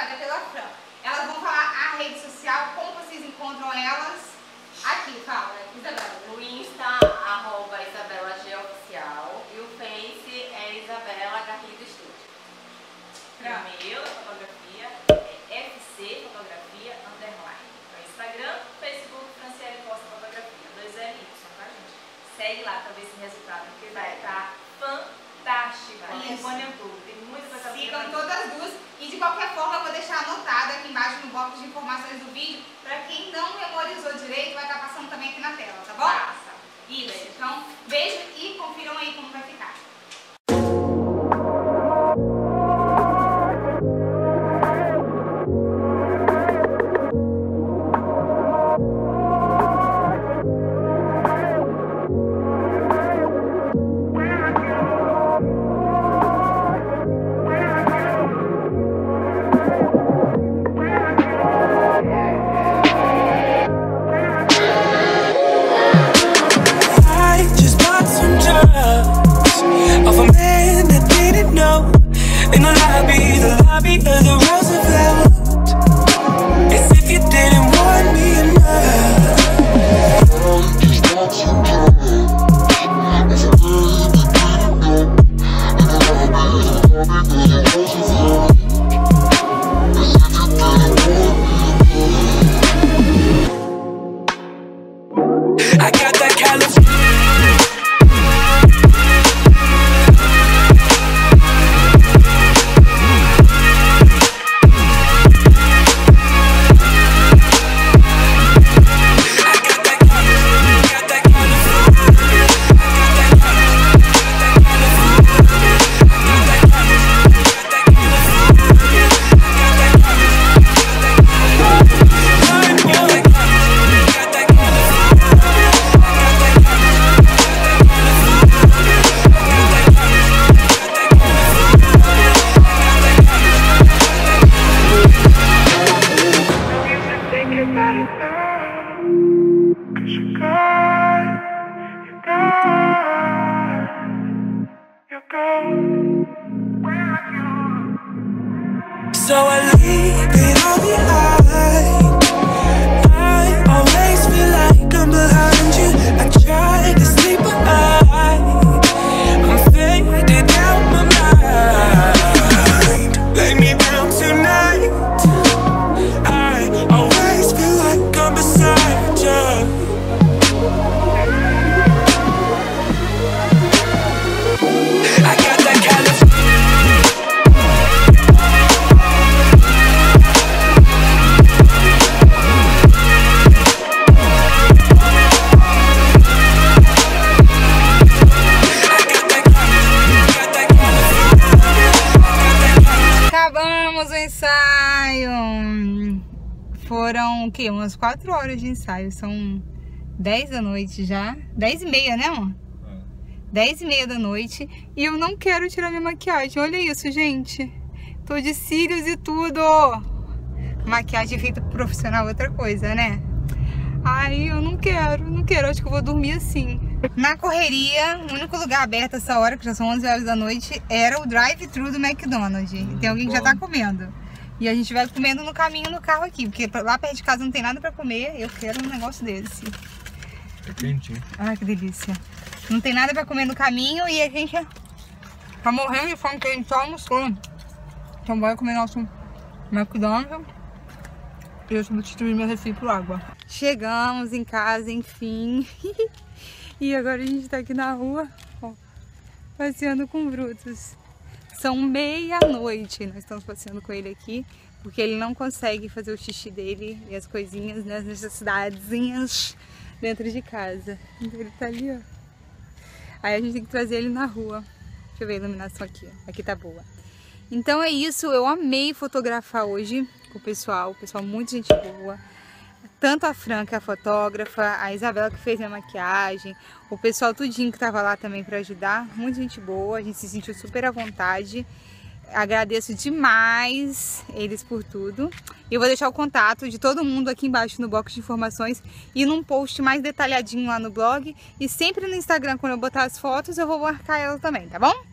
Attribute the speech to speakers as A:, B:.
A: fotografada pela Fran. Elas vão falar a rede social, como vocês encontram elas. Aqui, fala, Isabela.
B: No Insta, arroba Isabela G Oficial. E o Face é Isabela Garrido Estúdio. O meu, da fotografia, é FC Fotografia Underline. No Instagram, Facebook, Franciele Costa Fotografia. Dois L Y, tá, gente? Segue lá pra ver esse resultado, porque vai estar fantástico.
A: Isso.
B: Acompanham tudo. Tem muita coisa
A: Sigam todas as duas. Qualquer forma, eu vou deixar anotado aqui embaixo no box de informações do vídeo. Pra quem
C: be
A: alone. O quê? Umas 4 horas de ensaio. São 10 da noite já. 10 e meia, né, amor? 10 e meia da noite. E eu não quero tirar minha maquiagem. Olha isso, gente. Tô de cílios e tudo. Maquiagem feita profissional é outra coisa, né? Ai, eu não quero, não quero. Acho que eu vou dormir assim. Na correria, o único lugar aberto essa hora, que já são 11 horas da noite, era o drive-thru do McDonald's. Tem alguém que já tá comendo. E a gente vai comendo no caminho no carro aqui, porque lá perto de casa não tem nada pra comer. Eu quero um negócio desse.
D: É quentinho.
A: Ai, que delícia. Não tem nada pra comer no caminho e a gente tá morrendo de fome, porque a gente só almoçou. Então bora comer nosso McDonald's. E eu substituir meu refri por água. Chegamos em casa, enfim. e agora a gente tá aqui na rua, ó, passeando com Brutus. São meia-noite, nós estamos passeando com ele aqui, porque ele não consegue fazer o xixi dele e as coisinhas, né, as necessidadezinhas dentro de casa. Então ele tá ali, ó. Aí a gente tem que trazer ele na rua. Deixa eu ver a iluminação aqui. Aqui tá boa. Então é isso, eu amei fotografar hoje com o pessoal, o pessoal muito gente boa. Tanto a Fran, que é a fotógrafa, a Isabela que fez minha maquiagem, o pessoal tudinho que tava lá também para ajudar, muita gente boa, a gente se sentiu super à vontade. Agradeço demais eles por tudo. E eu vou deixar o contato de todo mundo aqui embaixo no box de informações e num post mais detalhadinho lá no blog. E sempre no Instagram, quando eu botar as fotos, eu vou marcar ela também, tá bom?